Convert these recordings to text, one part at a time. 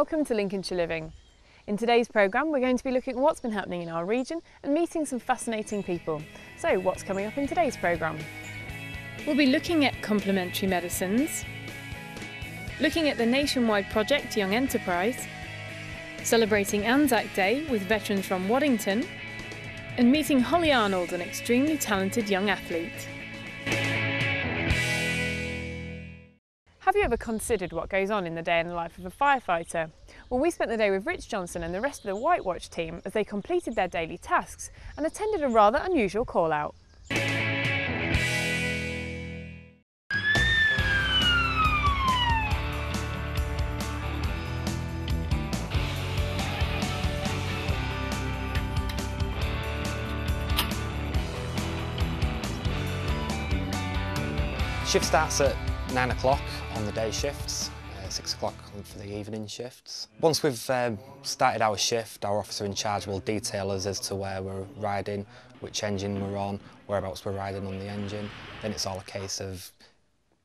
Welcome to Lincolnshire Living. In today's programme we're going to be looking at what's been happening in our region and meeting some fascinating people. So what's coming up in today's programme? We'll be looking at complementary medicines, looking at the nationwide project Young Enterprise, celebrating Anzac Day with veterans from Waddington, and meeting Holly Arnold, an extremely talented young athlete. Have you ever considered what goes on in the day in the life of a firefighter? Well, we spent the day with Rich Johnson and the rest of the White Watch team as they completed their daily tasks and attended a rather unusual call out. Shift starts at nine o'clock on the day shifts, uh, six o'clock for the evening shifts. Once we've um, started our shift, our officer in charge will detail us as to where we're riding, which engine we're on, whereabouts we're riding on the engine. Then it's all a case of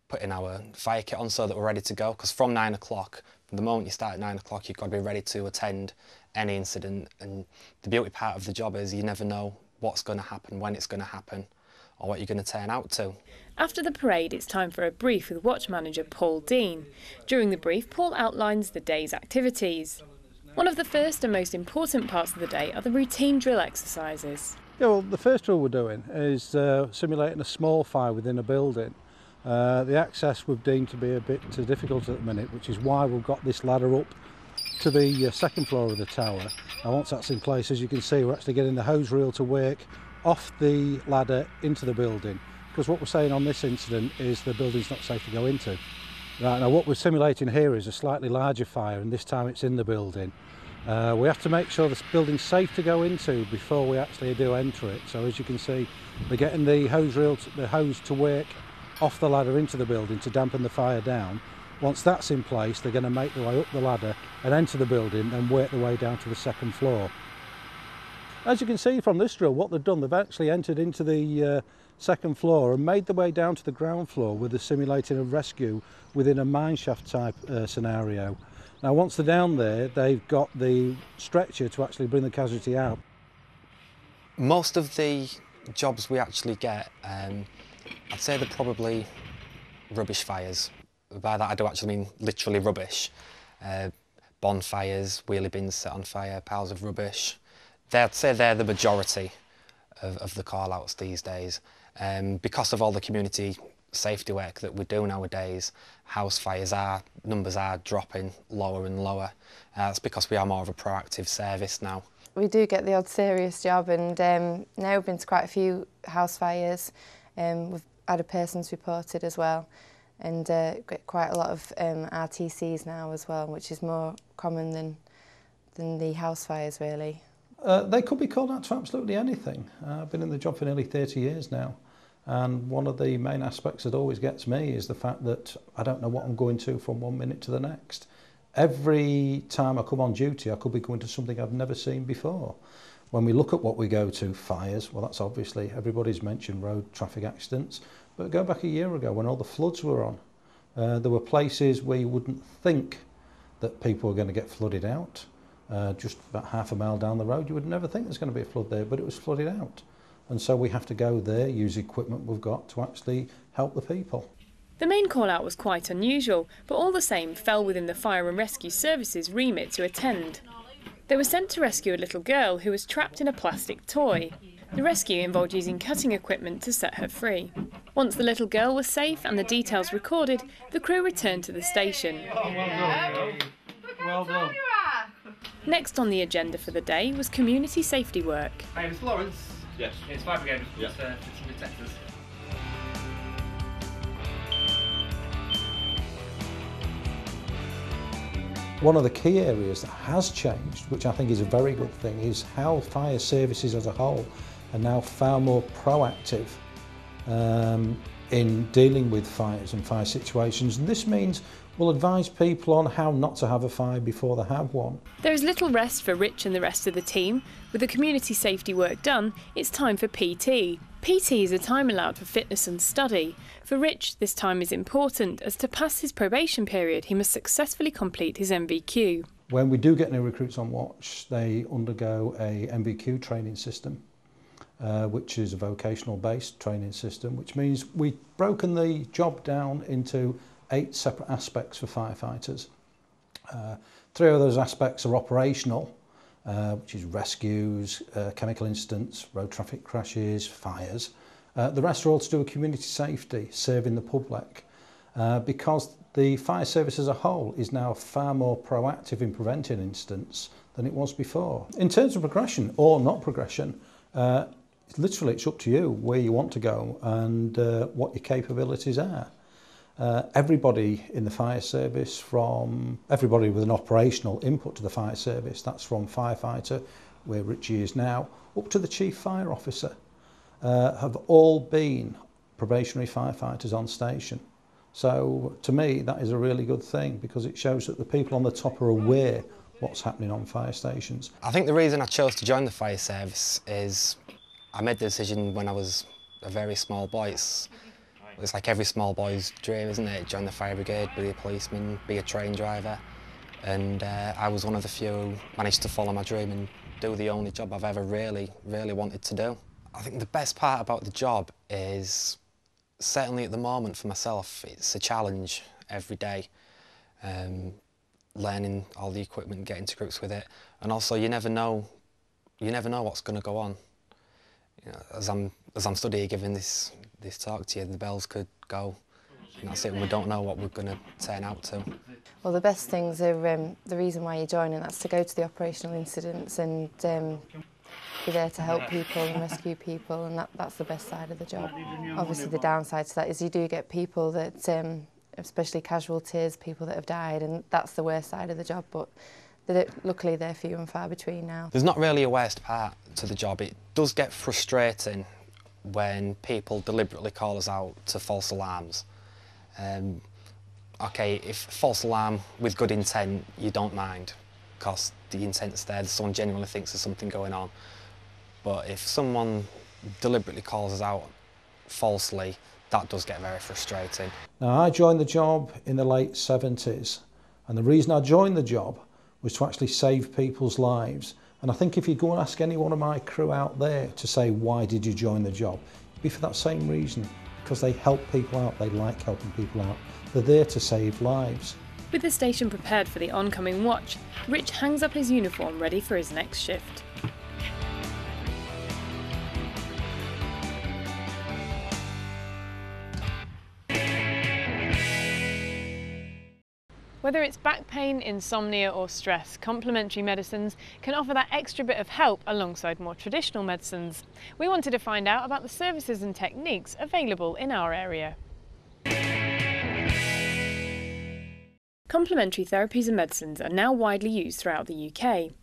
putting our fire kit on so that we're ready to go. Because from nine o'clock, the moment you start at nine o'clock, you've got to be ready to attend any incident. And the beauty part of the job is you never know what's going to happen, when it's going to happen or what you're going to turn out to. After the parade, it's time for a brief with Watch Manager Paul Dean. During the brief, Paul outlines the day's activities. One of the first and most important parts of the day are the routine drill exercises. Yeah, well, the first drill we're doing is uh, simulating a small fire within a building. Uh, the access we've deemed to be a bit uh, difficult at the minute, which is why we've got this ladder up to the uh, second floor of the tower. And once that's in place, as you can see, we're actually getting the hose reel to work off the ladder into the building because what we're saying on this incident is the building's not safe to go into. Right, now what we're simulating here is a slightly larger fire and this time it's in the building. Uh, we have to make sure this building's safe to go into before we actually do enter it. So as you can see, they're getting the hose reel, to, the hose to work off the ladder into the building to dampen the fire down. Once that's in place, they're going to make their way up the ladder and enter the building and work their way down to the second floor. As you can see from this drill, what they've done, they've actually entered into the uh, second floor and made their way down to the ground floor with a simulating of rescue within a mineshaft type uh, scenario. Now once they're down there, they've got the stretcher to actually bring the casualty out. Most of the jobs we actually get, um, I'd say they're probably rubbish fires. By that I do actually mean literally rubbish. Uh, bonfires, wheelie bins set on fire, piles of rubbish, I'd say they're the majority of, of the call-outs these days. Um, because of all the community safety work that we do nowadays, house fires are, numbers are dropping lower and lower. Uh, that's because we are more of a proactive service now. We do get the odd serious job and um, now we've been to quite a few house fires. Um, we've had a person's reported as well and uh, get quite a lot of um, RTCs now as well, which is more common than, than the house fires really. Uh, they could be called out to absolutely anything. Uh, I've been in the job for nearly 30 years now. And one of the main aspects that always gets me is the fact that I don't know what I'm going to from one minute to the next. Every time I come on duty, I could be going to something I've never seen before. When we look at what we go to, fires, well, that's obviously, everybody's mentioned road traffic accidents. But go back a year ago when all the floods were on, uh, there were places where you wouldn't think that people were going to get flooded out. Uh, just about half a mile down the road, you would never think there's going to be a flood there, but it was flooded out. And so we have to go there, use equipment we've got to actually help the people. The main call out was quite unusual, but all the same fell within the Fire and Rescue Services remit to attend. They were sent to rescue a little girl who was trapped in a plastic toy. The rescue involved using cutting equipment to set her free. Once the little girl was safe and the details recorded, the crew returned to the station. Oh, well done. Well done. Next on the agenda for the day was community safety work. Hi, Mr. Lawrence. Yes. It's five again. Yeah. It's, uh, detectors. One of the key areas that has changed, which I think is a very good thing, is how fire services as a whole are now far more proactive um, in dealing with fires and fire situations. And this means we'll advise people on how not to have a fire before they have one. There is little rest for Rich and the rest of the team. With the community safety work done, it's time for PT. PT is a time allowed for fitness and study. For Rich, this time is important as to pass his probation period, he must successfully complete his NVQ. When we do get new recruits on watch, they undergo a NVQ training system, uh, which is a vocational based training system, which means we've broken the job down into eight separate aspects for firefighters. Uh, three of those aspects are operational, uh, which is rescues, uh, chemical incidents, road traffic crashes, fires. Uh, the rest are all to do with community safety, serving the public, uh, because the fire service as a whole is now far more proactive in preventing incidents than it was before. In terms of progression or not progression, uh, literally it's up to you where you want to go and uh, what your capabilities are. uh, everybody in the fire service from everybody with an operational input to the fire service that's from firefighter where Richie is now up to the chief fire officer uh, have all been probationary firefighters on station. So to me that is a really good thing because it shows that the people on the top are aware what's happening on fire stations. I think the reason I chose to join the fire service is I made the decision when I was a very small boy. It's it's like every small boy's dream, isn't it? Join the fire brigade, be a policeman, be a train driver. And uh, I was one of the few who managed to follow my dream and do the only job I've ever really, really wanted to do. I think the best part about the job is certainly at the moment for myself, it's a challenge every day. Um, learning all the equipment, getting to grips with it, and also you never know, you never know what's going to go on. You know, as I'm as I'm studying, giving this this talk to you, the bells could go. And that's it, and we don't know what we're going to turn out to. Well, the best things are um, the reason why you're joining. That's to go to the operational incidents and um, be there to help people and rescue people, and that, that's the best side of the job. Obviously, the downside to that is you do get people that, um, especially casualties, people that have died, and that's the worst side of the job. But they luckily, they're few and far between now. There's not really a worst part to the job. It does get frustrating when people deliberately call us out to false alarms. Um, okay, if false alarm with good intent, you don't mind because the intent's there, someone genuinely thinks there's something going on. But if someone deliberately calls us out falsely, that does get very frustrating. Now, I joined the job in the late 70s, and the reason I joined the job was to actually save people's lives. And I think if you go and ask any one of my crew out there to say, why did you join the job? It'd be for that same reason, because they help people out, they like helping people out. They're there to save lives. With the station prepared for the oncoming watch, Rich hangs up his uniform ready for his next shift. Whether it's back pain, insomnia or stress, complementary medicines can offer that extra bit of help alongside more traditional medicines. We wanted to find out about the services and techniques available in our area. Complementary therapies and medicines are now widely used throughout the UK.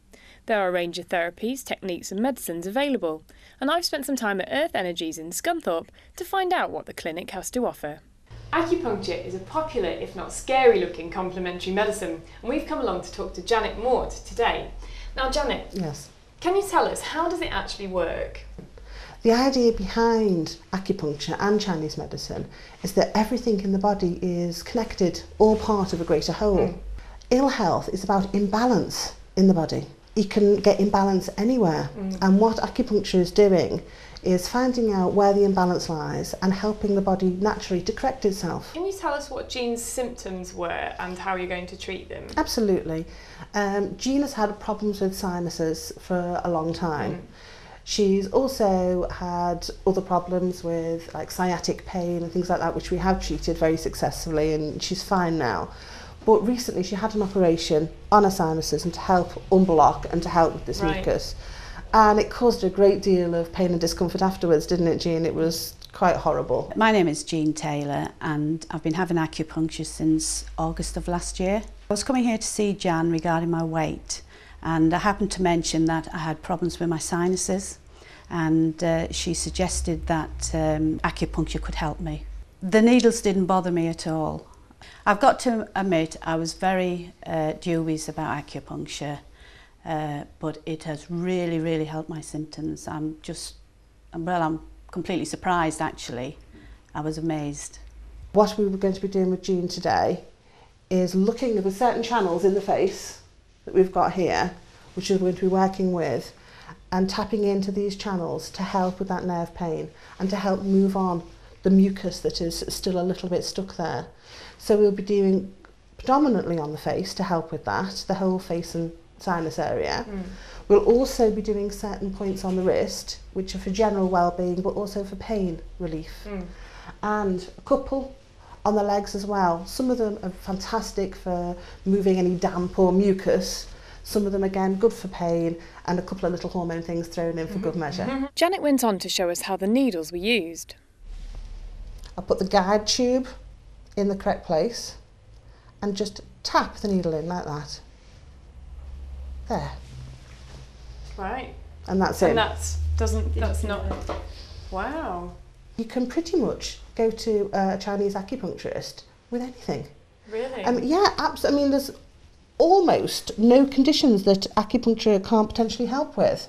There are a range of therapies, techniques and medicines available, and I've spent some time at Earth Energies in Scunthorpe to find out what the clinic has to offer. Acupuncture is a popular, if not scary looking, complementary medicine, and we've come along to talk to Janet Mort today. Now, Janet, Yes. can you tell us how does it actually work? The idea behind acupuncture and Chinese medicine is that everything in the body is connected, all part of a greater whole. Hmm. Ill health is about imbalance in the body. You can get imbalance anywhere, hmm. and what acupuncture is doing is finding out where the imbalance lies and helping the body naturally to correct itself. Can you tell us what Jean's symptoms were and how you're going to treat them? Absolutely. Um, Jean has had problems with sinuses for a long time. She's also had other problems with like sciatic pain and things like that, which we have treated very successfully, and she's fine now. But recently, she had an operation on her sinuses and to help unblock and to help with this Right. mucus. And it caused a great deal of pain and discomfort afterwards, didn't it, Jean? It was quite horrible. My name is Jean Taylor and I've been having acupuncture since August of last year. I was coming here to see Jan regarding my weight and I happened to mention that I had problems with my sinuses and uh, she suggested that um, acupuncture could help me. The needles didn't bother me at all. I've got to admit I was very uh, dubious about acupuncture Uh, but it has really, really helped my symptoms. I'm just, well, I'm completely surprised actually. I was amazed. What we were going to be doing with Jean today is looking at certain channels in the face that we've got here, which we're going to be working with, and tapping into these channels to help with that nerve pain and to help move on the mucus that is still a little bit stuck there. So we'll be doing predominantly on the face to help with that, the whole face and sinus area. Mm. We'll also be doing certain points on the wrist, which are for general well-being, but also for pain relief. Mm. And a couple on the legs as well. Some of them are fantastic for moving any damp or mucus. Some of them, again, good for pain, and a couple of little hormone things thrown in for good measure. Mm-hmm. Janet went on to show us how the needles were used. I'll put the guide tube in the correct place and just tap the needle in like that. There. Right. And that's it. And that's doesn't that's not wow. You can pretty much go to a Chinese acupuncturist with anything. Really? Um, yeah, absolutely. I mean, there's almost no conditions that acupuncture can't potentially help with.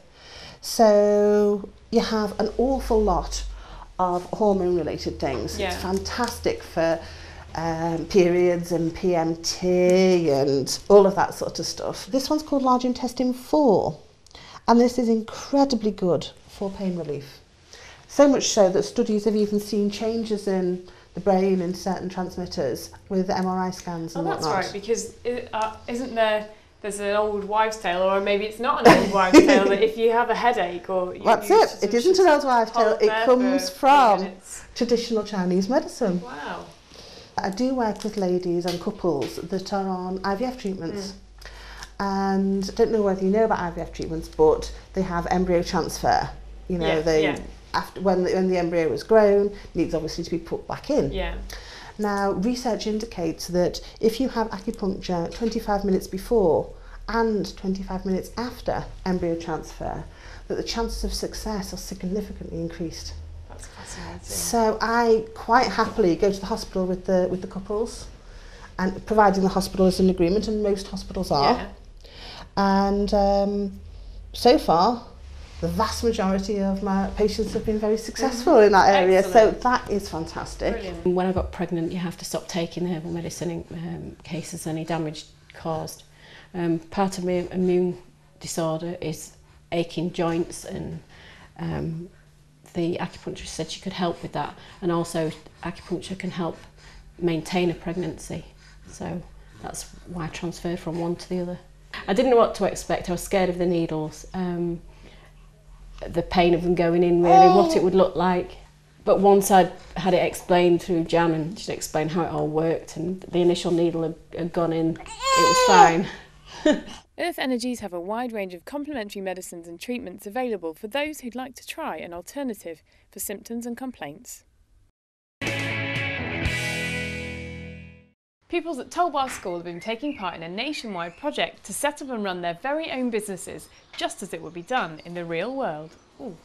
So you have an awful lot of hormone related things. Yeah. It's fantastic for um, periods and PMT and all of that sort of stuff. This one's called large intestine 4 and this is incredibly good for pain relief. So much so that studies have even seen changes in the brain in certain transmitters with MRI scans and oh, that's whatnot. right, because uh, isn't there there's an old wives' tale, or maybe it's not an old wives' tale, that if you have a headache or you, That's you it. It isn't an old wives' tale. It comes from traditional Chinese medicine. Wow. I do work with ladies and couples that are on IVF treatments. Mm. And I don't know whether you know about IVF treatments, but they have embryo transfer. You know, yeah, they yeah. after when the, when the embryo is grown, needs obviously to be put back in. Yeah. Now, research indicates that if you have acupuncture 25 minutes before and 25 minutes after embryo transfer, that the chances of success are significantly increased. That's fascinating. So I quite happily go to the hospital with the with the couples, and providing the hospital is in agreement, and most hospitals are. Yeah. And um, so far, the vast majority of my patients have been very successful in that area. Excellent. So that is fantastic. Brilliant. When I got pregnant, you have to stop taking herbal medicine in um, cases any damage caused. Um, part of my immune disorder is aching joints and um, the acupuncturist said she could help with that and also acupuncture can help maintain a pregnancy so that's why I transferred from one to the other. I didn't know what to expect, I was scared of the needles. Um, the pain of them going in really, what it would look like. But once I'd had it explained through Jan and she'd explained how it all worked and the initial needle had, had gone in, it was fine. Earth Energies have a wide range of complementary medicines and treatments available for those who'd like to try an alternative for symptoms and complaints. Pupils at Tollbar School have been taking part in a nationwide project to set up and run their very own businesses, just as it would be done in the real world. Ooh.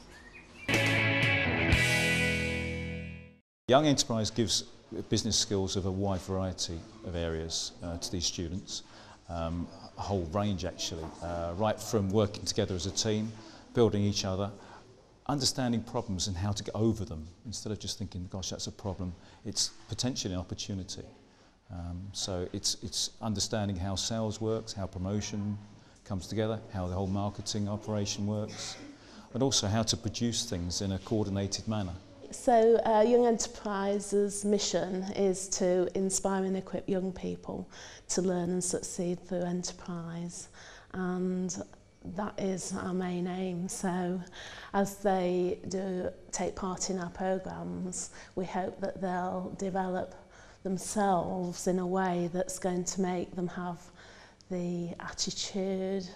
Young Enterprise gives business skills of a wide variety of areas uh, to these students, um, a whole range actually, uh, right from working together as a team, building each other, understanding problems and how to get over them, instead of just thinking, gosh, that's a problem, it's potentially an opportunity. Um, so it's, it's understanding how sales works, how promotion comes together, how the whole marketing operation works, and also how to produce things in a coordinated manner. So uh, Young Enterprises' mission is to inspire and equip young people to learn and succeed through enterprise. And that is our main aim. So as they do take part in our programs, we hope that they'll develop themselves in a way that's going to make them have the attitude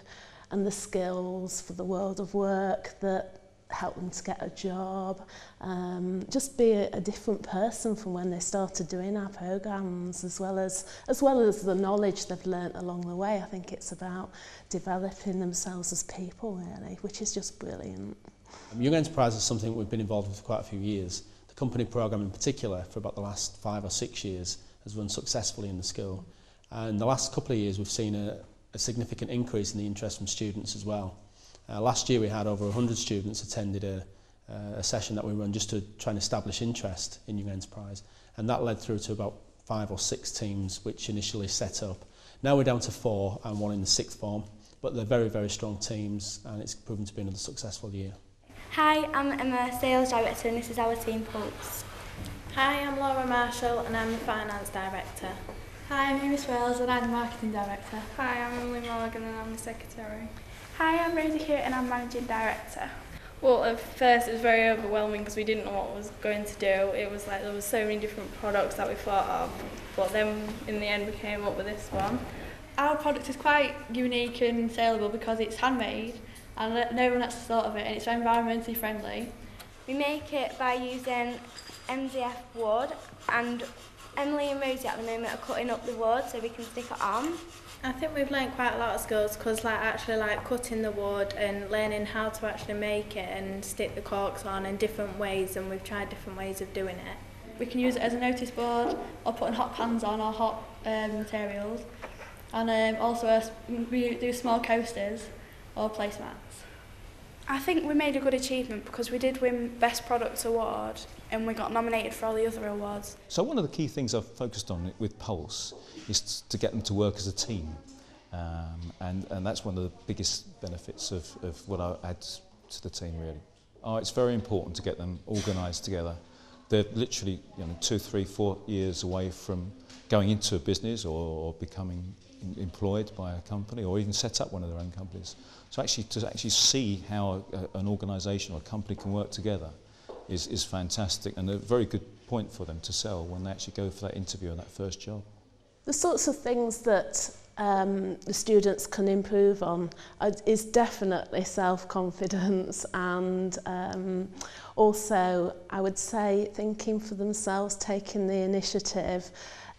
and the skills for the world of work that help them to get a job, um, just be a, a different person from when they started doing our programs, as well as as well as the knowledge they've learnt along the way. I think it's about developing themselves as people, really, which is just brilliant. Um, Young Enterprise is something we've been involved with for quite a few years. The company program in particular, for about the last five or six years, has run successfully in the school. And the last couple of years, we've seen a, a significant increase in the interest from students as well. Uh, last year we had over 100 students attended a, uh, a session that we run just to try and establish interest in Young Enterprise and that led through to about five or six teams which initially set up. Now we're down to four and one in the sixth form, but they're very, very strong teams and it's proven to be another successful year. Hi, I'm Emma, Sales Director, and this is our team Pulse. Hi, I'm Laura Marshall, and I'm the Finance Director. Hi, I'm Amy Swales, and I'm the Marketing Director. Hi, I'm Emily Morgan, and I'm the Secretary. Hi, I'm Rosie here and I'm Managing Director. Well, at first it was very overwhelming because we didn't know what was going to do. It was like there was so many different products that we thought of, but then in the end we came up with this one. Our product is quite unique and saleable because it's handmade and no one else has thought of it and it's environmentally friendly. We make it by using MDF wood and Emily and Rosie at the moment are cutting up the wood so we can stick it on. I think we've learned quite a lot of skills because like actually like cutting the wood and learning how to actually make it and stick the corks on in different ways and we've tried different ways of doing it. We can use it as a notice board or putting hot pans on or hot um, materials and um, also a, we do small coasters or placemats. I think we made a good achievement because we did win Best Products Award and we got nominated for all the other awards. So one of the key things I've focused on with Pulse is to get them to work as a team. Um, and, and that's one of the biggest benefits of, of what I add to the team really. Oh, it's very important to get them organised together. They're literally you know, two, three, four years away from going into a business or, or becoming employed by a company or even set up one of their own companies. So actually to actually see how a, an organisation or a company can work together is, is fantastic and a very good point for them to sell when they actually go for that interview on that first job. The sorts of things that um, the students can improve on is definitely self-confidence and um, also I would say thinking for themselves, taking the initiative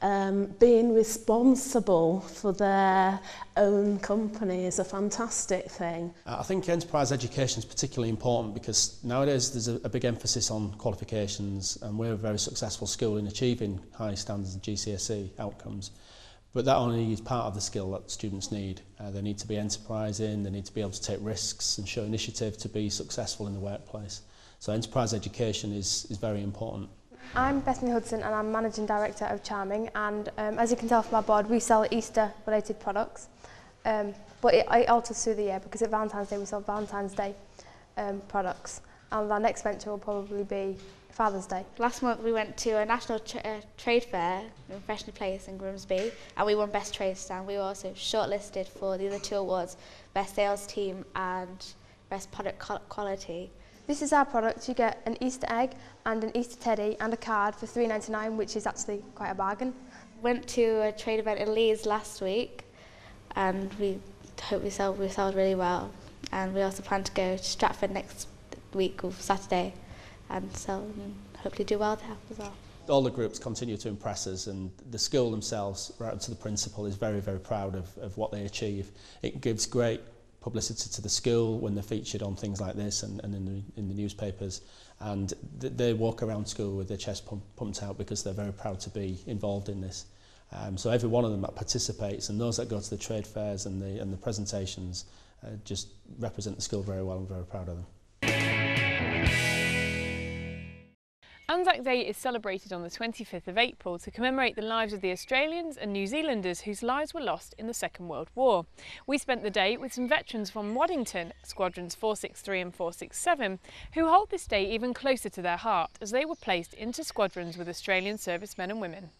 um, being responsible for their own company is a fantastic thing. Uh, I think enterprise education is particularly important because nowadays there's a, a big emphasis on qualifications and we're a very successful school in achieving high standards of GCSE outcomes. But that only is part of the skill that students need. Uh, they need to be enterprising, they need to be able to take risks and show initiative to be successful in the workplace. So enterprise education is, is very important. I'm Bethany Hudson and I'm Managing Director of Charming and um, as you can tell from our board we sell Easter related products um, but it, it alters through the year because at Valentine's Day we sell Valentine's Day um, products and our next venture will probably be Father's Day. Last month we went to a national tra uh, trade fair in Freshly Place in Grimsby and we won Best Trade Stand. We were also shortlisted for the other two awards, Best Sales Team and Best Product Quality. This is our product. You get an Easter egg and an Easter teddy and a card for $3.99, which is actually quite a bargain. Went to a trade event in Leeds last week and we hope we sold, we sold really well. And we also plan to go to Stratford next week or Saturday and sell and hopefully do well there as well. All the groups continue to impress us and the school themselves, right up to the principal, is very, very proud of, of what they achieve. It gives great publicity to the school when they're featured on things like this and, and in, the, in the newspapers. And th they walk around school with their chest pump, pumped out because they're very proud to be involved in this. Um, so every one of them that participates and those that go to the trade fairs and the, and the presentations uh, just represent the school very well and very proud of them. Anzac Day is celebrated on the 25th of April to commemorate the lives of the Australians and New Zealanders whose lives were lost in the Second World War. We spent the day with some veterans from Waddington, Squadrons 463 and 467, who hold this day even closer to their heart as they were placed into squadrons with Australian servicemen and women.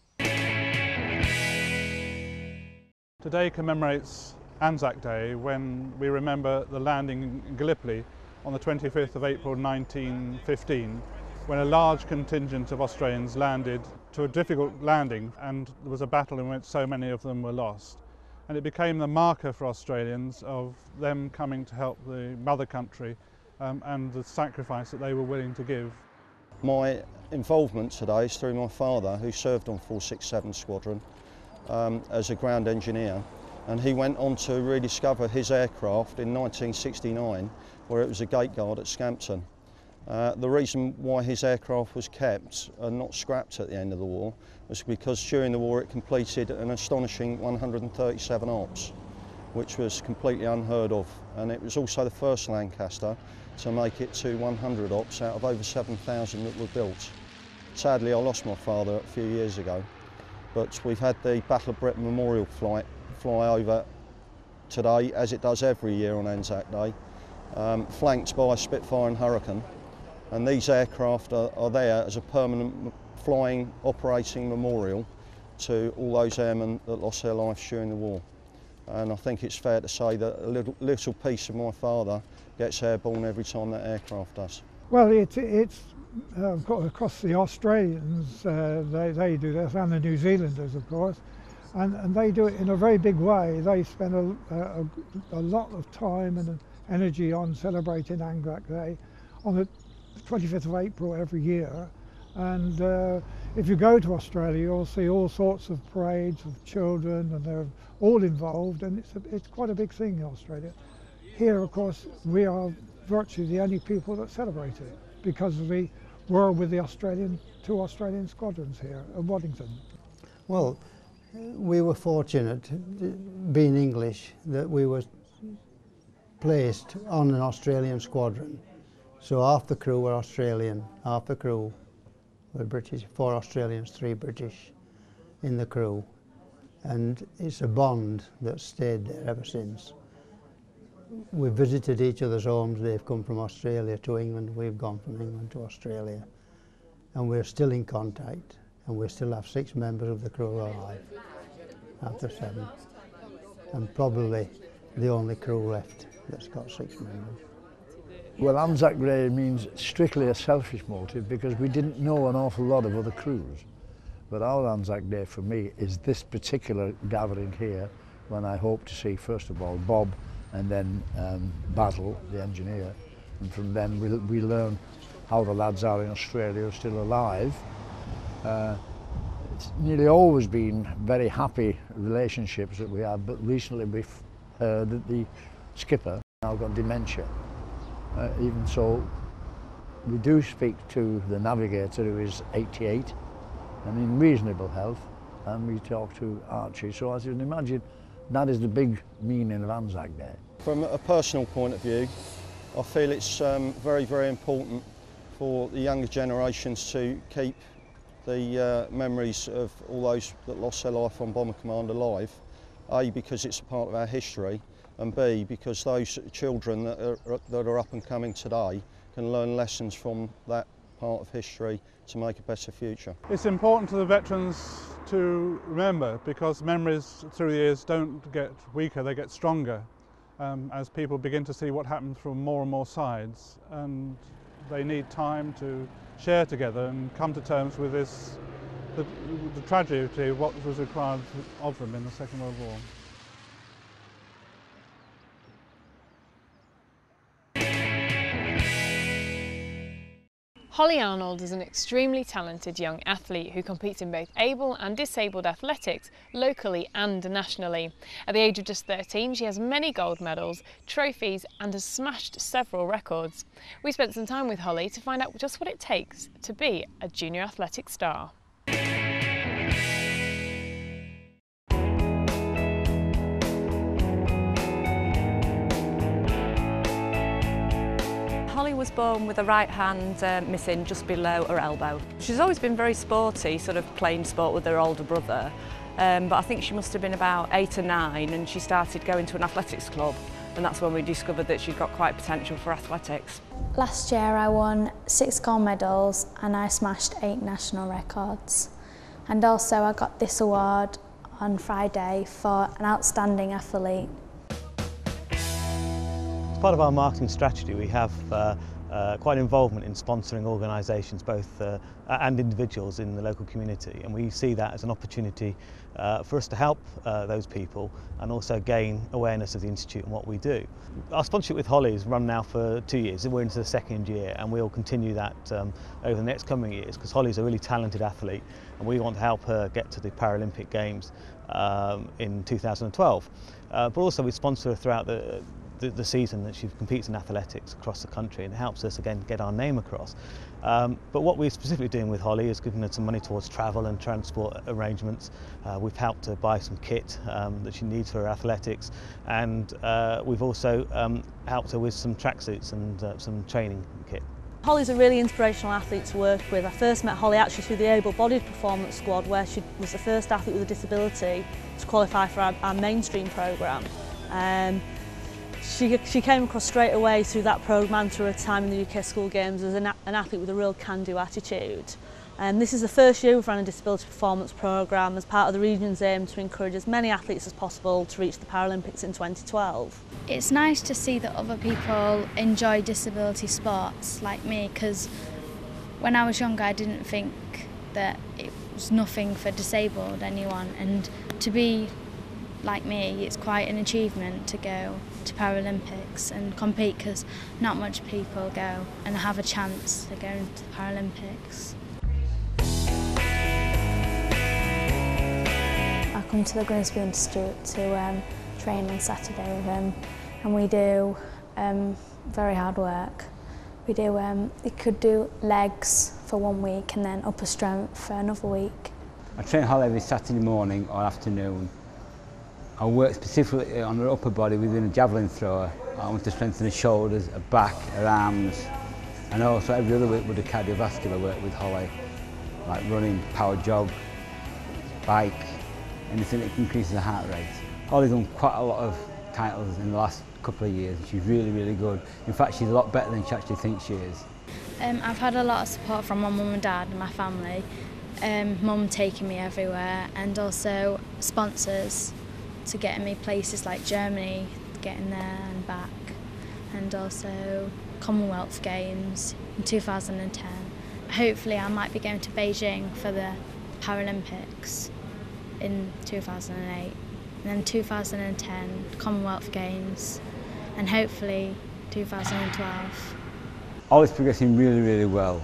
Today commemorates Anzac Day when we remember the landing in Gallipoli on the 25th of April 1915 when a large contingent of Australians landed to a difficult landing and there was a battle in which so many of them were lost. And it became the marker for Australians of them coming to help the mother country um, and the sacrifice that they were willing to give. My involvement today is through my father who served on 467 Squadron um, as a ground engineer and he went on to rediscover his aircraft in 1969 where it was a gate guard at Scampton. Uh, the reason why his aircraft was kept and not scrapped at the end of the war was because during the war it completed an astonishing 137 ops, which was completely unheard of. And it was also the first Lancaster to make it to 100 ops out of over 7,000 that were built. Sadly, I lost my father a few years ago, but we've had the Battle of Britain Memorial flight fly over today, as it does every year on Anzac Day, um, flanked by Spitfire and Hurricane. And these aircraft are, are there as a permanent flying operating memorial to all those airmen that lost their lives during the war. And I think it's fair to say that a little, little piece of my father gets airborne every time that aircraft does. Well, it, it's uh, across the Australians, uh, they, they do this, and the New Zealanders, of course, and, and they do it in a very big way. They spend a, a, a lot of time and energy on celebrating Anzac Day on the 25th of April every year. And uh, if you go to Australia, you'll see all sorts of parades of children, and they're all involved, and it's, a, it's quite a big thing in Australia. Here, of course, we are virtually the only people that celebrate it because we were with the Australian, two Australian squadrons here at Waddington. Well, we were fortunate, being English, that we were placed on an Australian squadron. So half the crew were Australian, half the crew were British, four Australians, three British in the crew. And it's a bond that's stayed there ever since. We've visited each other's homes. They've come from Australia to England. We've gone from England to Australia. And we're still in contact. And we still have six members of the crew alive after seven. And probably the only crew left that's got six members. Well, Anzac Day means strictly a selfish motive because we didn't know an awful lot of other crews. But our Anzac Day for me is this particular gathering here when I hope to see, first of all, Bob and then um, Basil, the engineer. And from then we, we learn how the lads are in Australia are still alive. Uh, it's nearly always been very happy relationships that we have, but recently we've heard that the skipper now got dementia. Uh, even so, we do speak to the navigator who is 88 and in reasonable health, and we talk to Archie. So as you can imagine, that is the big meaning of Anzac Day. From a personal point of view, I feel it's um, very, very important for the younger generations to keep the uh, memories of all those that lost their life on Bomber Command alive. A, because it's a part of our history, and B, because those children that are, that are up and coming today can learn lessons from that part of history to make a better future. It's important to the veterans to remember because memories through the years don't get weaker, they get stronger um, as people begin to see what happened from more and more sides and they need time to share together and come to terms with this the, the tragedy of what was required of them in the Second World War. Holly Arnold is an extremely talented young athlete who competes in both able and disabled athletics locally and nationally. At the age of just 13 she has many gold medals, trophies and has smashed several records. We spent some time with Holly to find out just what it takes to be a junior athletic star. Was born with a right hand uh, missing just below her elbow. She's always been very sporty, sort of playing sport with her older brother. Um, but I think she must have been about eight or nine and she started going to an athletics club and that's when we discovered that she'd got quite potential for athletics. Last year I won six gold medals and I smashed eight national records. And also I got this award on Friday for an outstanding athlete. As part of our marketing strategy we have uh, uh, quite involvement in sponsoring organisations both uh, and individuals in the local community and we see that as an opportunity uh, for us to help uh, those people and also gain awareness of the Institute and what we do. Our sponsorship with Holly has run now for two years we're into the second year and we'll continue that um, over the next coming years because Holly's a really talented athlete and we want to help her get to the Paralympic Games um, in 2012. Uh, but also we sponsor her throughout the the, the season that she competes in athletics across the country and it helps us again get our name across. Um, but what we're specifically doing with Holly is giving her some money towards travel and transport arrangements. Uh, we've helped her buy some kit um, that she needs for her athletics and uh, we've also um, helped her with some tracksuits and uh, some training kit. Holly's a really inspirational athlete to work with. I first met Holly actually through the able-bodied performance squad where she was the first athlete with a disability to qualify for our, our mainstream programme. Um, she, she came across straight away through that programme and through her time in the UK school games as an, an athlete with a real can-do attitude. Um, this is the first year we've run a disability performance programme as part of the region's aim to encourage as many athletes as possible to reach the Paralympics in 2012. It's nice to see that other people enjoy disability sports like me because when I was younger I didn't think that it was nothing for disabled anyone and to be like me it's quite an achievement to go to Paralympics and compete because not much people go and have a chance to go into the Paralympics. I come to the Grimsby Institute to um, train on Saturday with him and we do um, very hard work. We do, um, you could do legs for one week and then upper strength for another week. I train hard every Saturday morning or afternoon. I work specifically on her upper body within a javelin thrower. I want to strengthen her shoulders, her back, her arms, and also every other week with the cardiovascular work with Holly, like running, power jog, bike, anything that increases the heart rate. Holly's done quite a lot of titles in the last couple of years. She's really, really good. In fact, she's a lot better than she actually thinks she is. Um, I've had a lot of support from my mum and dad and my family. Um, mum taking me everywhere and also sponsors to getting me places like Germany, getting there and back. And also Commonwealth Games in 2010. Hopefully I might be going to Beijing for the Paralympics in 2008 and then 2010 Commonwealth Games and hopefully 2012. Ollie's progressing really, really well.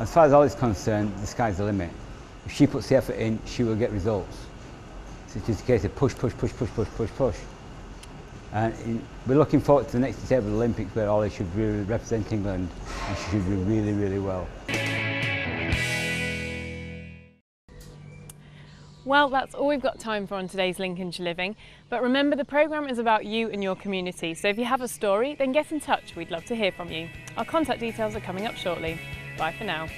As far as Ollie's concerned, the sky's the limit. If she puts the effort in, she will get results. So it's just a case of push, push, push, push, push, push, push. And in, we're looking forward to the next Disabled Olympics where Ollie should really represent England and she should do really, really well. Well, that's all we've got time for on today's Lincolnshire Living. But remember, the programme is about you and your community. So if you have a story, then get in touch. We'd love to hear from you. Our contact details are coming up shortly. Bye for now.